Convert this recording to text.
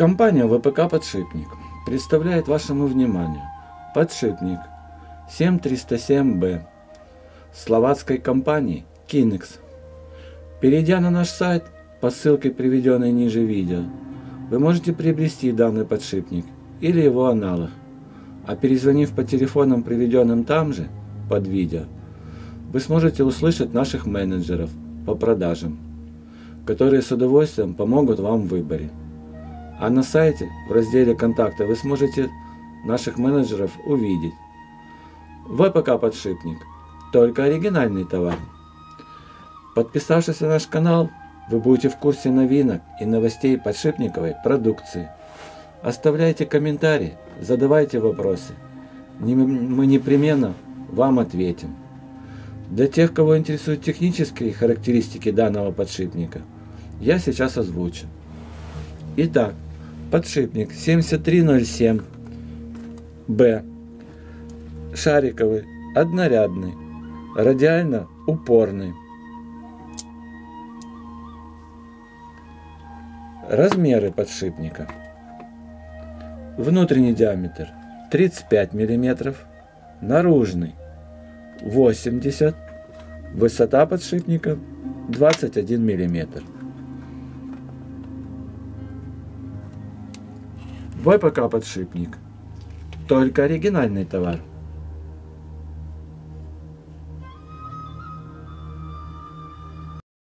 Компания ВПК «Подшипник» представляет вашему вниманию подшипник 7307B словацкой компании Kinex. Перейдя на наш сайт по ссылке, приведенной ниже видео, вы можете приобрести данный подшипник или его аналог, а перезвонив по телефонам, приведенным там же, под видео, вы сможете услышать наших менеджеров по продажам, которые с удовольствием помогут вам в выборе. А на сайте в разделе «Контакты» вы сможете наших менеджеров увидеть. ВПК «Подшипник» – только оригинальный товар. Подписавшись на наш канал, вы будете в курсе новинок и новостей подшипниковой продукции. Оставляйте комментарии, задавайте вопросы. Мы непременно вам ответим. Для тех, кого интересуют технические характеристики данного подшипника, я сейчас озвучу. Итак, подшипник 7307 Б. Шариковый, однорядный, радиально упорный. Размеры подшипника. Внутренний диаметр 35 мм, наружный 80 высота подшипника 21 мм. ВПК подшипник. Только оригинальный товар.